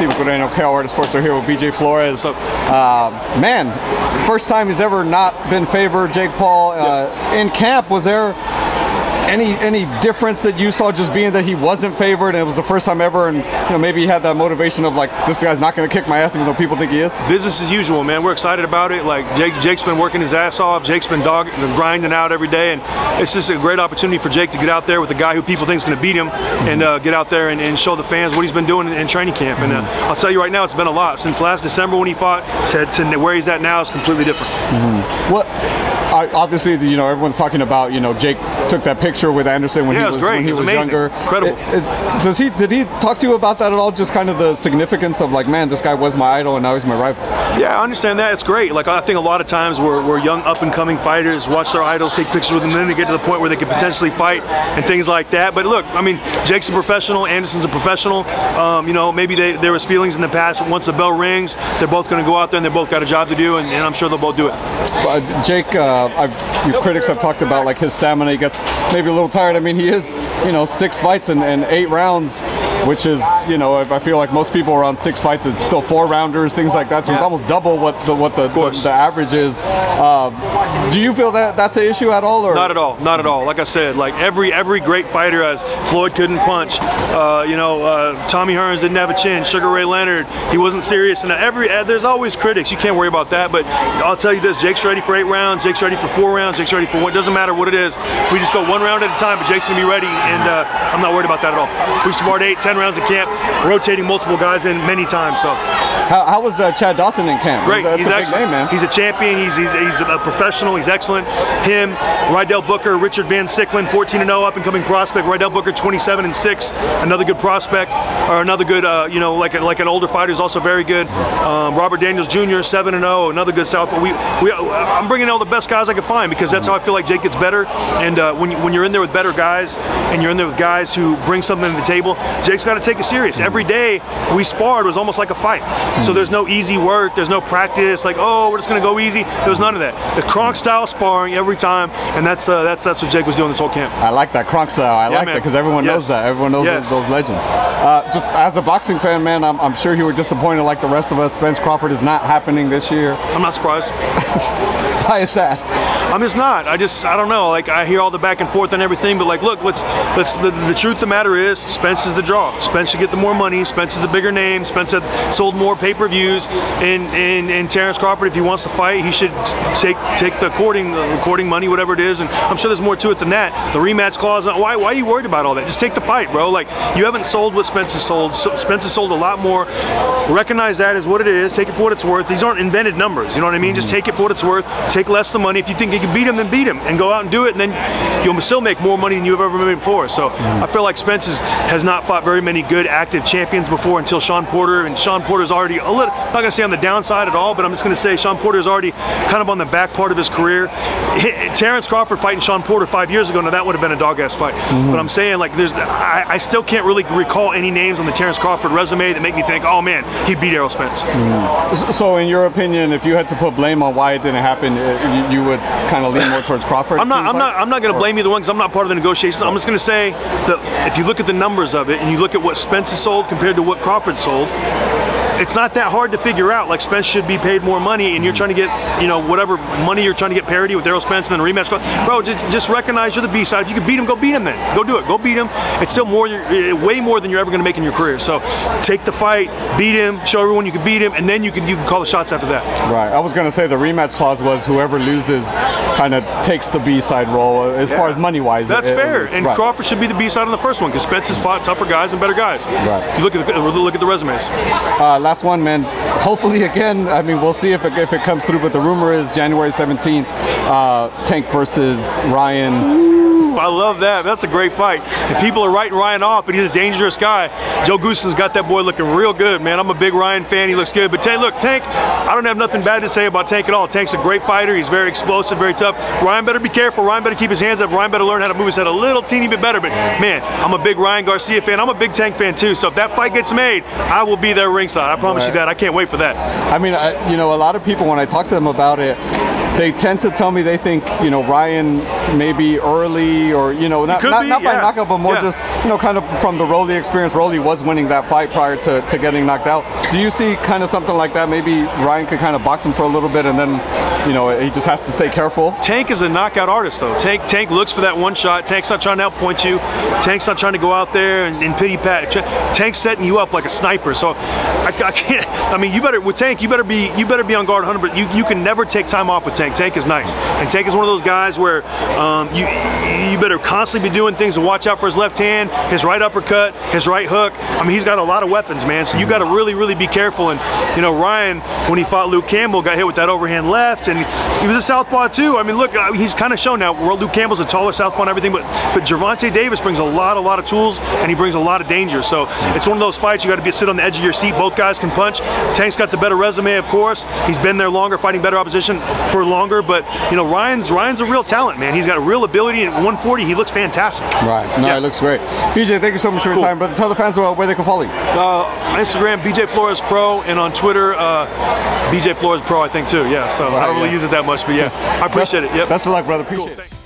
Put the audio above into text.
Steve KO Artist Sports are here with BJ Flores. Uh, man, first time he's ever not been favored, Jake Paul. Uh, in camp, was there any any difference that you saw just being that he wasn't favored and it was the first time ever and you know maybe he had that motivation of like this guy's not going to kick my ass even though people think he is? Business as usual man. We're excited about it. Like Jake Jake's been working his ass off. Jake's been dog grinding out every day and it's just a great opportunity for Jake to get out there with a guy who people think is going to beat him and uh, get out there and, and, show the fans what he's been doing in, in training camp. And uh, I'll tell you right now it's been a lot. Since last December when he fought to, to where he's at now is completely different. Mm-hmm. what I, obviously, you know, everyone's talking about, you know, Jake took that picture with Anderson when yeah, he was, when he was, was younger. Incredible. Is, does he did he talk to you about that at all? Just kind of the significance of like, man, this guy was my idol and now he's my rival. Yeah, I understand that. It's great. Like I think a lot of times where, where young up and coming fighters watch their idols take pictures with them, and then they get to the point where they could potentially fight and things like that. But look, I mean, Jake's a professional, Anderson's a professional. Um, you know, maybe they, there was feelings in the past. Once the bell rings, they're both going to go out there and they both got a job to do, and, and I'm sure they'll both do it. Uh, Jake, uh, I've critics have talked about like his stamina. He gets maybe a little tired. I mean, he is, you know, six fights and, and eight rounds, which is, you know, I feel like most people around six fights is still four rounders, things like that. So yeah. it's almost double what the what the, the, the, average is. Uh, do you feel that that's an issue at all? Or? Not at all. Not at all. Like I said, like every every great fighter has Floyd couldn't punch. Uh, you know, uh, Tommy Hearns didn't have a chin. Sugar Ray Leonard, he wasn't serious. And every uh, there's always critics. You can't worry about that. But I'll tell you this: Jake's ready for eight rounds. Jake's ready for four rounds. Jake's ready for what doesn't matter what it is. We just go one round at a time, but Jake's gonna be ready, and uh, I'm not worried about that at all. We've sparred eight, ten rounds in camp, rotating multiple guys in many times. So, how, how was uh, Chad Dawson in camp? Great, That's he's a excellent. Name, he's a champion. He's, he's he's a professional. He's excellent. Him, Rydell Booker, Richard Vansiclen, 14 0 up and coming prospect. Rydell Booker, 27 and six, another good prospect, or another good, uh, you know, like a, like an older fighter is also very good. Um, Robert Daniels Jr., 7 and 0, another good southpaw. We, we, I'm bringing all the best guys I can find because that's how I feel like Jake gets better. And uh, when, you, when you're in there with better guys and you're in there with guys who bring something to the table, Jake's got to take it serious. Every day we sparred was almost like a fight. So there's no easy work, there's no practice, like, oh, we're just going to go easy. There was none of that. The Kronk style sparring every time, and that's uh, that's that's what Jake was doing this whole camp. I like that Kronk style. I yeah, like man. that because everyone yes. knows that. Everyone knows yes. those, those, legends. Uh, just as a boxing fan, man, I'm, I'm sure you were disappointed like the rest of us. Spence Crawford is not happening this year. I'm not surprised. Why is that? I'm just not. I just I don't know. Like I hear all the back and forth and everything, but like look, let's let's the, the truth of the matter is Spence is the draw. Spence should get the more money. Spence is the bigger name. Spence had sold more pay-per-views. And, and and Terence Crawford, if he wants to fight, he should take take the recording the recording money, whatever it is. And I'm sure there's more to it than that. The rematch clause. Why why are you worried about all that? Just take the fight, bro. Like you haven't sold what Spence has sold. Spence has sold a lot more. Recognize that as what it is. Take it for what it's worth. These aren't invented numbers. You know what I mean? Just take it for what it's worth. Take less the money. If you think you can beat him, then beat him and go out and do it, and then you'll still make more money than you've ever made before. So mm. I feel like Spence has, has not fought very many good active champions before until Shawn Porter, and Shawn Porter's already a little, not to say on the downside at all, but I'm just going to say Shawn Porter is already kind of on the back part of his career. Terence Crawford fighting Shawn Porter five years ago, now that would have been a dog ass fight. Mm-hmm. But I'm saying like there's, I, I, still can't really recall any names on the Terence Crawford resume that make me think, oh man, he'd beat Errol Spence. Mm-hmm. So in your opinion, if you had to put blame on why it didn't happen, uh, you, you would kind of lean more towards Crawford. I'm not. I'm like? not. I'm not going to blame either one because I'm not part of the negotiations. I'm just going to say that if you look at the numbers of it and you look at what Spence has sold compared to what Crawford sold, it's not that hard to figure out. Like Spence should be paid more money, and you're trying to get, you know, whatever money you're trying to get parity with Errol Spence and then rematch. Bro, just, just recognize you're the B side. You can beat him, go beat him. Then go do it. Go beat him. It's still more, eh, way more than you're ever going to make in your career. So take the fight, beat him, show everyone you can beat him, and then you can you can call the shots after that. Right. I was going to say the rematch clause was whoever loses kind of takes the B side role as yeah. far as money wise. That's it, fair. It and right. Crawford should be the B side on the first one because Spence has fought tougher guys and better guys. Right. You look at the, look at the resumes. Uh, last one, man hopefully again, I mean, we'll see if it, if it comes through, but the rumor is January 17th, uh, Tank versus Ryan. I love that. That's a great fight. And people are writing Ryan off, but he's a dangerous guy. Joe Goossen's got that boy looking real good, man. I'm a big Ryan fan. He looks good. But Tank, look, Tank, I don't have nothing bad to say about Tank at all. Tank's a great fighter. He's very explosive, very tough. Ryan better be careful. Ryan better keep his hands up. Ryan better learn how to move his head a little teeny bit better. But man, I'm a big Ryan Garcia fan. I'm a big Tank fan too. So if that fight gets made, I will be there ringside. I promise right. you that. I can't wait for that. I mean, I, you know, a lot of people when I talk to them about it, they tend to tell me they think you know Ryan maybe early or you know not not, be, not by yeah. knockout, but more Yeah. just you know kind of from the Rolly experience. Rolly was winning that fight prior to, to getting knocked out. Do you see kind of something like that? Maybe Ryan could kind of box him for a little bit, and then you know he just has to stay careful. Tank is a knockout artist, though. Tank Tank looks for that one shot. Tank's not trying to outpoint you. Tank's not trying to go out there and, and pity pat. Tank's setting you up like a sniper. So I, I can't. I mean, you better with Tank. You better be you better be on guard 100. But you you can never take time off with Tank. Tank is nice, and Tank is one of those guys where um, you you better constantly be doing things to watch out for his left hand, his right uppercut, his right hook. I mean, he's got a lot of weapons, man. So you got to really really be careful. And you know, Ryan when he fought Luke Campbell got hit with that overhand left, and he was a southpaw too. I mean, look, uh, he's kind of shown now. Where Luke Campbell's a taller southpaw and everything, but but Gervonta Davis brings a lot, a lot of tools, and he brings a lot of danger. So it's one of those fights you got to be sit on the edge of your seat. Both guys can punch. Tank's got the better resume, of course. He's been there longer, fighting better opposition for longer. But you know, Ryan's Ryan's a real talent, man. He's got a real ability. At 140, he looks fantastic. Right. No, Yeah. it looks great. BJ, thank you so much for your time, brother. Tell the fans where they can follow you. Uh, on Instagram, BJ Flores Pro, and on Twitter, uh, BJ Flores Pro, I think too. Yeah. So I don't really use it that much, but yeah, I appreciate it. Yep. Best of luck, brother. Cool. Appreciate it. Thanks.